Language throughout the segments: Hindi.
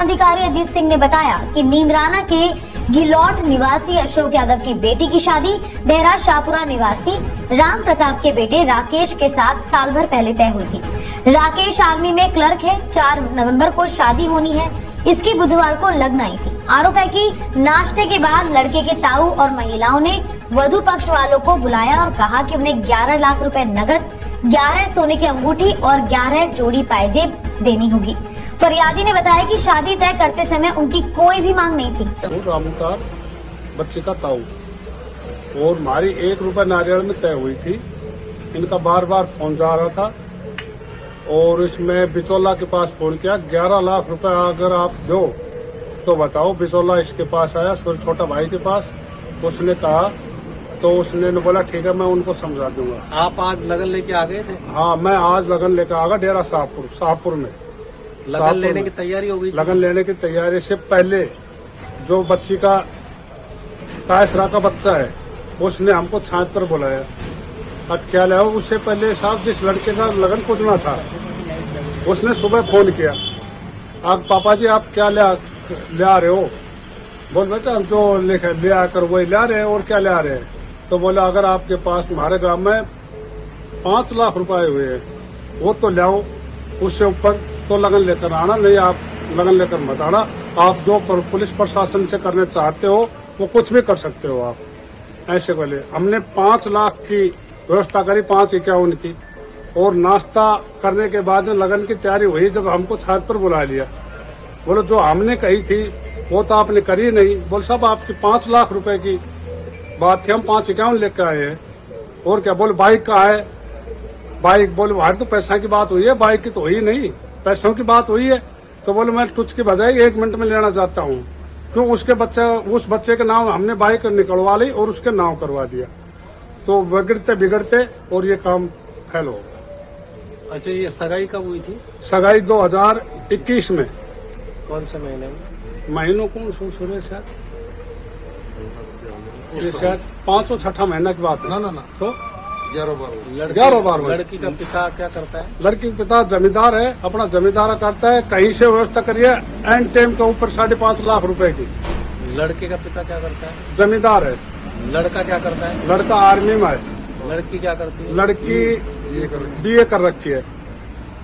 अधिकारी अजीत सिंह ने बताया कि नीमराना के गिलौट निवासी अशोक यादव की बेटी की शादी, डेहरा शाहपुरा निवासी राम प्रताप के बेटे राकेश के साथ साल भर पहले तय हुई थी। राकेश आर्मी में क्लर्क है, चार नवंबर को शादी होनी है। इसकी बुधवार को लग्न आई थी। आरोप है कि नाश्ते के बाद लड़के के ताऊ और महिलाओं ने वधु पक्ष वालों को बुलाया और कहा कि उन्हें 11 लाख रुपए नगद 11 सोने की अंगूठी और 11 जोड़ी पायजेब देनी होगी। फरियादी ने बताया कि शादी तय करते समय उनकी कोई भी मांग नहीं थी। हूँ रामूतार बच्चे का ताऊ और हमारी एक रुपए नारियल में तय हुई थी। इनका बार बार फ़ोन जा रहा था और इसमें बिचौला के पास फ़ोन किया ग्यारह लाख रुपए अगर आप दो तो बताओ बिचौला इसके पास आया फिर छोटा भाई के पास? उसने कहा तो उसने ने बोला ठीक है मैं उनको समझा दूँगा। आप आज लगन लेके आ गए थे? हाँ मैं आज लगन लेकर आ गया डेरा शाहपुर शाहपुर में। लगन लेने की तैयारी हो गई लगन लेने की तैयारी से पहले जो बच्ची का तायसरा का बच्चा है उसने हमको छाछ पर बुलाया। अब क्या ले उससे पहले साहब जिस लड़के का लगन कुदना था उसने सुबह फ़ोन किया। आप पापा जी आप क्या ले आ- ले आ रहे हो? बोल बेटा हम जो लेकर ले आकर वही ले आ रहे हैं और क्या ले आ रहे हैं? तो बोला अगर आपके पास हमारे गाँव में पाँच लाख रुपए हुए हैं वो तो ले आओ उससे ऊपर तो लगन लेकर आना, नहीं, आप लगन लेकर मत आना। आप जो पर- पुलिस प्रशासन से करने चाहते हो, वो कुछ भी कर सकते हो आप। ऐसे बोले, हमने पाँच लाख की व्यवस्था करी, पाँच इक्यावन की और नाश्ता करने के बाद में लगन की तैयारी हुई, जब हमको छात पर बुला लिया। बोलो, जो हमने कही थी, वो तो आपने करी नहीं। बोल साहब आपकी पाँच लाख रुपए की बात थी, हम पाँच इक्यावन लेकर आए हैं? और क्या, बोल, बाइक का है। बाइक, बोले हमारी तो पैसा की बात हुई है, बाइक की तो हुई नहीं। पैसों की बात हुई है तो बोले मैं तुझ की बजाय एक मिनट में लेना चाहता हूँ। क्यों उसके बच्चे उस बच्चे के नाम हमने बाइक निकलवा ली और उसके नाम करवा दिया। तो बिगड़ते बिगड़ते और ये काम फैल हो अच्छा ये सगाई कब हुई थी? सगाई 2021 में। कौन से महीने में? महीनों कौन सो? सुने शायद पाँचों छठा महीना की बात है। ना ना ना। तो ग्यारह बारह लड़की ग्यारह बार लड़की का पिता क्या करता है? लड़की के पिता जमींदार है अपना जमींदारा करता है कहीं से व्यवस्था करिए एंड टाइम के ऊपर साढ़े पाँच लाख रुपए की। लड़के का पिता क्या करता है? जमींदार है। लड़का क्या करता है? लड़का आर्मी में है। लड़की क्या करती है? लड़की बी ए कर रखी है।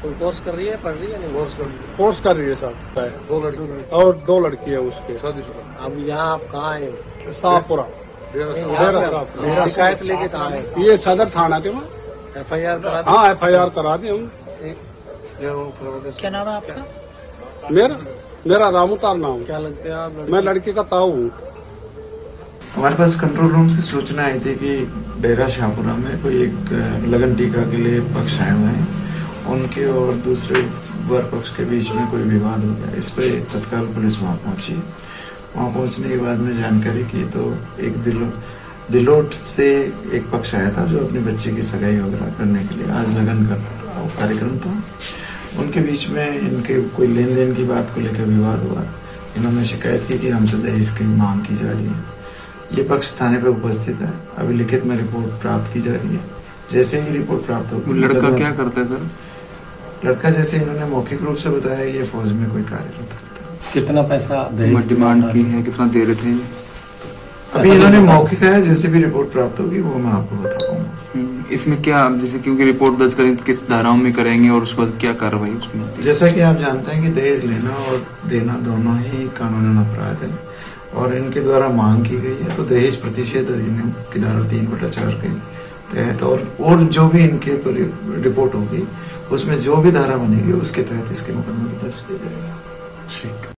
कोई कोर्स कर रही है पढ़ रही है नहीं? कोर्स कर रही है। कोर्स कर रही है साहब दो लड़के। और दो लड़की है उसके। शादीशुदा। अब यहाँ आप कहाँ आए शाहपुरा शिकायत लेके कहाँ ये सदर थाना के में एफ़ आई आर करा हाँ एफ़ आई आर करा दी। हम क्या नाम है आपका? मेरा मेरा रामूतार नाम। क्या लगते हैं आप मैं लड़की? का ताऊ हूँ। हमारे पास कंट्रोल रूम से सूचना आई थी कि डेरा शाहपुरा में कोई एक लगन टीका के लिए पक्ष आए हुए हैं। उनके और दूसरे वर पक्ष के बीच में कोई विवाद हो गया। इस पर तत्काल पुलिस वहाँ पहुँची। वहाँ पहुँचने के बाद में जानकारी की तो एक दिलो दिलोट से एक पक्ष आया था जो अपने बच्चे की सगाई वगैरह करने के लिए आज लगन का कार्यक्रम था उनके बीच में इनके कोई लेन देन की बात को लेकर विवाद हुआ। इन्होंने शिकायत की कि हमसे दहेज की मांग की जा रही है। ये पक्ष थाने पर उपस्थित है। अभी लिखित में रिपोर्ट प्राप्त की जा रही है। जैसे ही रिपोर्ट प्राप्त होगी लड़का क्या करता है सर? लड़का जैसे इन्होंने मौखिक रूप से बताया ये फौज में कोई कार्यरत करता है कितना पैसा डिमांड की है कितना दे रहे थे? अभी इन्होंने मौखिक है जैसे भी रिपोर्ट प्राप्त होगी वो मैं आपको बता पाऊँगा हम्म, इसमें क्या आप जैसे क्योंकि रिपोर्ट दर्ज करें तो किस धाराओं में करेंगे और उसके बाद क्या कार्रवाई उसमें जैसा कि आप जानते हैं कि दहेज लेना और देना दोनों ही कानूनन अपराध है और इनके द्वारा मांग की गई है तो दहेज प्रतिषेध अधिनियम की धारा तीन बटा चार के तहत और और जो भी इनके रिपोर्ट होगी उसमें जो भी धारा बनेगी उसके तहत इसके मुकदमे दर्ज किया जाएगा। ठीक।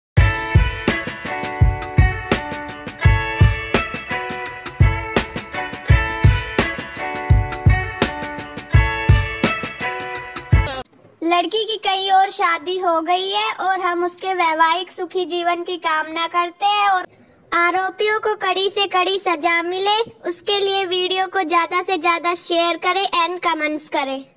लड़की की कई और शादी हो गई है और हम उसके वैवाहिक सुखी जीवन की कामना करते हैं और आरोपियों को कड़ी से कड़ी सजा मिले, उसके लिए वीडियो को ज़्यादा से ज़्यादा शेयर करें एंड कमेंट्स करें।